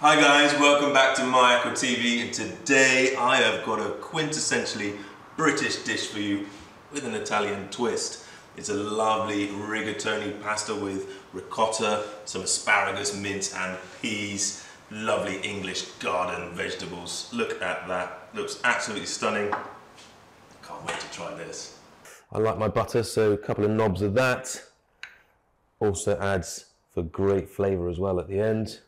Hi guys, welcome back to My Aqua TV and today I have got a quintessentially British dish for you with an Italian twist. It's a lovely rigatoni pasta with ricotta, some asparagus, mint and peas, lovely English garden vegetables. Look at that, looks absolutely stunning. Can't wait to try this. I like my butter, so a couple of knobs of that. Also adds for great flavour as well at the end.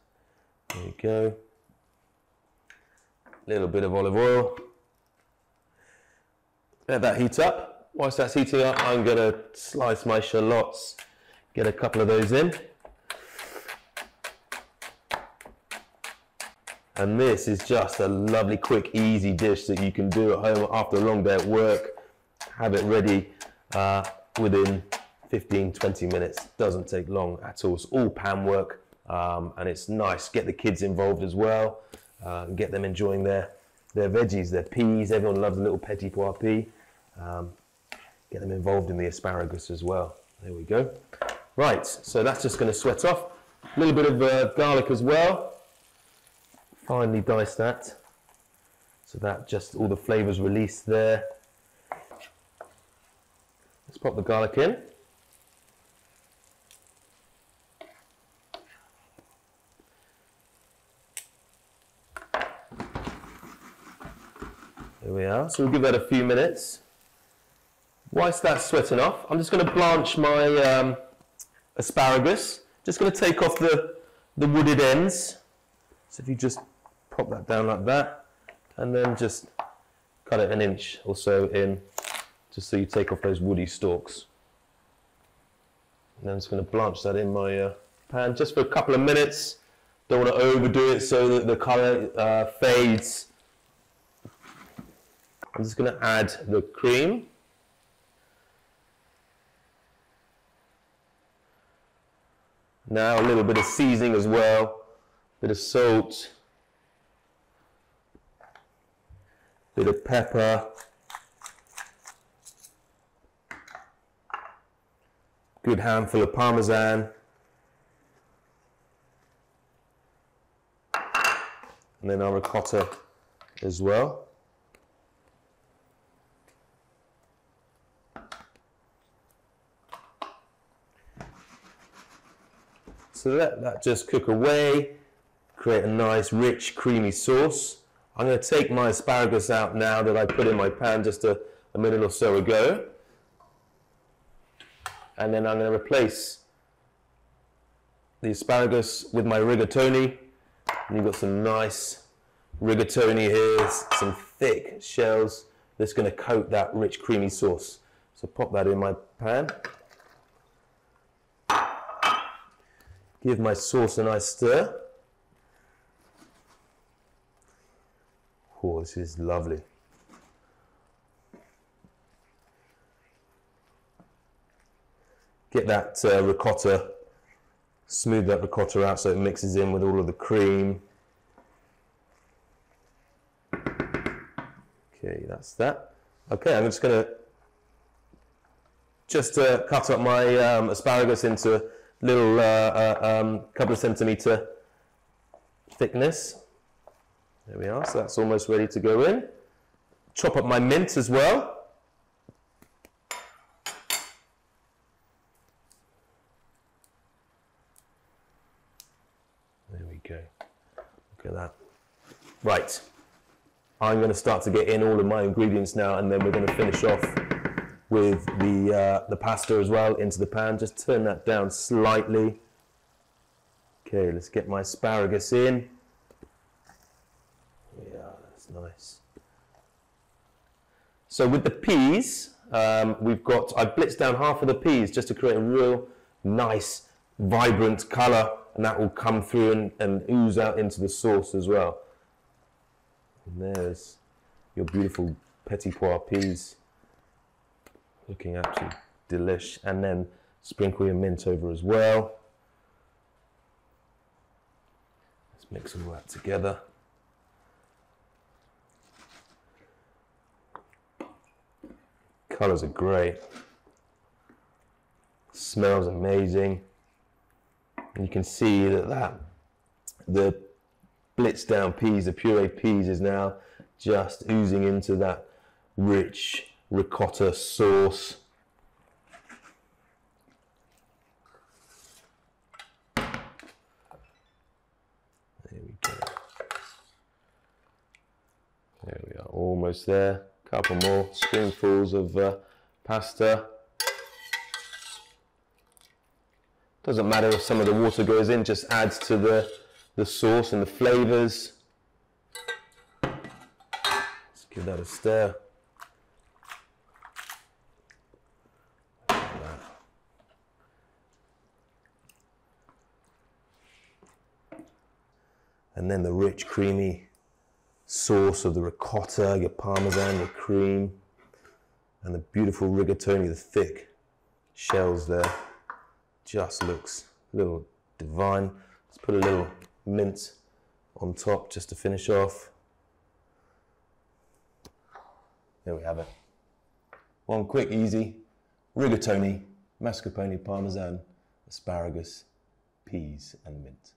There you go. Little bit of olive oil. Let that heat up. Whilst that's heating up, I'm to slice my shallots, get a couple of those in. And this is just a lovely, quick, easy dish that you can do at home after a long day at work. Have it ready uh, within 15, 20 minutes. Doesn't take long at all. It's all pan work um, and it's nice. Get the kids involved as well, uh, get them enjoying their their veggies, their peas. Everyone loves a little petit pois pea. Um, get them involved in the asparagus as well. There we go. Right, so that's just going to sweat off. A little bit of uh, garlic as well. Finely dice that. So that just all the flavours released there. Let's pop the garlic in. We are. So we'll give that a few minutes. Whilst that's sweating off, I'm just going to blanch my um, asparagus. Just going to take off the, the wooded ends. So if you just pop that down like that, and then just cut it an inch or so in, just so you take off those woody stalks. And then I'm just going to blanch that in my uh, pan just for a couple of minutes. Don't want to overdo it so that the colour uh, fades I'm just going to add the cream. Now a little bit of seasoning as well, bit of salt, bit of pepper, good handful of parmesan, and then our ricotta as well. So let that just cook away, create a nice, rich, creamy sauce. I'm going to take my asparagus out now that I put in my pan just a, a minute or so ago. And then I'm going to replace the asparagus with my rigatoni. And you've got some nice rigatoni here, some thick shells that's going to coat that rich, creamy sauce. So pop that in my pan. Give my sauce a nice stir. Oh, this is lovely. Get that uh, ricotta, smooth that ricotta out so it mixes in with all of the cream. Okay, that's that. Okay, I'm just going to just uh, cut up my um, asparagus into little uh, uh, um, couple of centimeter thickness. There we are, so that's almost ready to go in. Chop up my mint as well. There we go. Look at that. Right. I'm going to start to get in all of my ingredients now and then we're going to finish off with the, uh, the pasta as well into the pan. Just turn that down slightly. Okay, let's get my asparagus in. Yeah, that's nice. So with the peas, um, we've got, I've blitzed down half of the peas just to create a real nice, vibrant colour and that will come through and, and ooze out into the sauce as well. And there's your beautiful petit pois peas looking absolutely delish. And then sprinkle your mint over as well. Let's mix all that together. Colors are great. Smells amazing. And you can see that, that the blitzed down peas, the pureed peas is now just oozing into that rich ricotta sauce. There we go. There we are, almost there. A couple more spoonfuls of uh, pasta. Doesn't matter if some of the water goes in, just adds to the, the sauce and the flavors. Let's give that a stir. And then the rich, creamy sauce of the ricotta, your parmesan, your cream, and the beautiful rigatoni, the thick shells there. Just looks a little divine. Let's put a little mint on top just to finish off. There we have it. One quick, easy rigatoni, mascarpone, parmesan, asparagus, peas, and mint.